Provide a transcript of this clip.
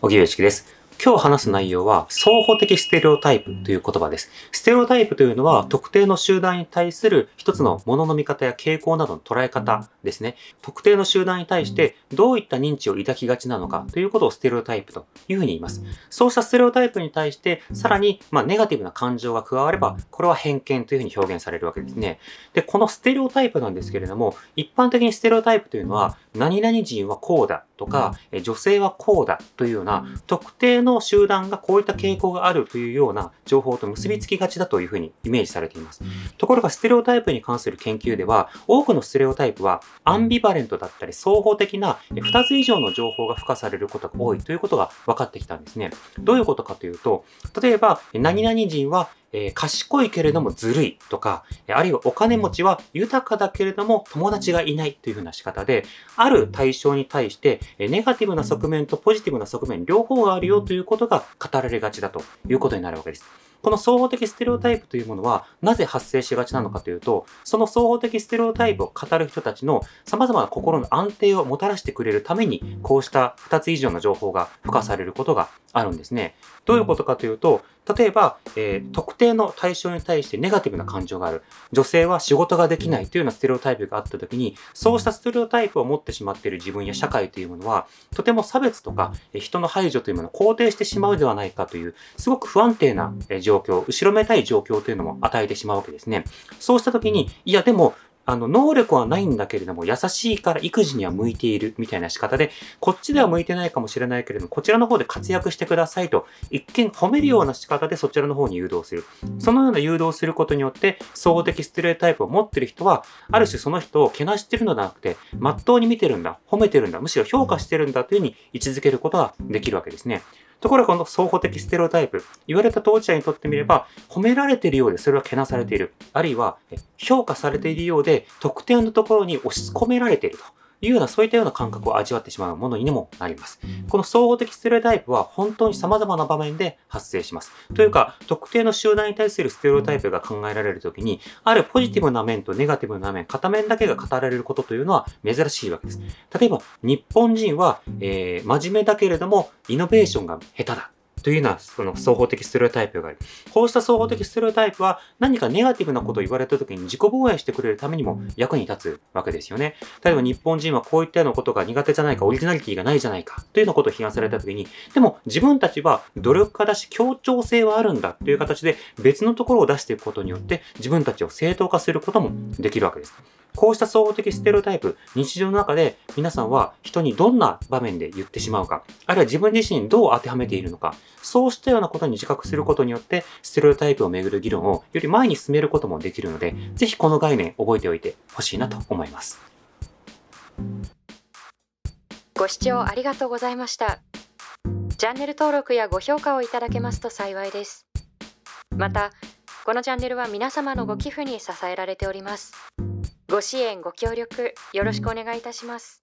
小木上樹です。今日話す内容は、双方的ステレオタイプという言葉です。ステレオタイプというのは、特定の集団に対する一つのものの見方や傾向などの捉え方ですね。特定の集団に対してどういった認知を抱きがちなのかということをステレオタイプというふうに言います。そうしたステレオタイプに対して、さらに、まあ、ネガティブな感情が加われば、これは偏見というふうに表現されるわけですね。で、このステレオタイプなんですけれども、一般的にステレオタイプというのは、何々人はこうだとか、女性はこうだというような、特定の集団がこういった傾向があるというような情報と結びつきがちだというふうにイメージされています。ところが、ステレオタイプに関する研究では、多くのステレオタイプは、アンビバレントだったり、双方的な2つ以上の情報が付加されることが多いということが分かってきたんですね。どういうことかというと、例えば、何々人はえー、賢いけれどもずるいとか、あるいはお金持ちは豊かだけれども友達がいないというふうな仕方で、ある対象に対して、ネガティブな側面とポジティブな側面両方があるよということが語られがちだということになるわけです。この総合的ステレオタイプというものはなぜ発生しがちなのかというと、その総合的ステレオタイプを語る人たちの様々な心の安定をもたらしてくれるために、こうした2つ以上の情報が付加されることがあるんですね。どういうことかというと、例えば、えー、特定の対象に対してネガティブな感情がある。女性は仕事ができないというようなステレオタイプがあった時に、そうしたステレオタイプを持ってしまっている自分や社会というものは、とても差別とか人の排除というものを肯定してしまうではないかという、すごく不安定な状況、後ろめたい状況というのも与えてしまうわけですね。そうした時に、いやでも、あの、能力はないんだけれども、優しいから育児には向いているみたいな仕方で、こっちでは向いてないかもしれないけれども、こちらの方で活躍してくださいと、一見褒めるような仕方でそちらの方に誘導する。そのような誘導することによって、総合的ステレオタイプを持ってる人は、ある種その人をけなしてるのではなくて、まっとうに見てるんだ、褒めてるんだ、むしろ評価してるんだというふうに位置づけることができるわけですね。ところがこの双方的ステロタイプ、言われた当事者にとってみれば、褒められているようでそれはけなされている。あるいは、評価されているようで、特定のところに押し込められていると。いうような、そういったような感覚を味わってしまうものにもなります。この総合的ステレオタイプは本当に様々な場面で発生します。というか、特定の集団に対するステレオタイプが考えられるときに、あるポジティブな面とネガティブな面、片面だけが語られることというのは珍しいわけです。例えば、日本人は、えー、真面目だけれども、イノベーションが下手だ。というような、その双方的ステレオタイプがある。こうした双方的ステレオタイプは何かネガティブなことを言われた時に自己防衛してくれるためにも役に立つわけですよね。例えば日本人はこういったようなことが苦手じゃないか、オリジナリティがないじゃないか、というようなことを批判された時に、でも自分たちは努力家だし協調性はあるんだという形で別のところを出していくことによって自分たちを正当化することもできるわけです。こうした総合的ステレオタイプ、日常の中で皆さんは人にどんな場面で言ってしまうか、あるいは自分自身にどう当てはめているのか、そうしたようなことに自覚することによって、ステレオタイプをめぐる議論をより前に進めることもできるので、ぜひこの概念覚えておいてほしいなと思います。ご視聴ありがとうございました。チャンネル登録やご評価をいただけますと幸いです。また、このチャンネルは皆様のご寄付に支えられております。ご支援ご協力よろしくお願いいたします。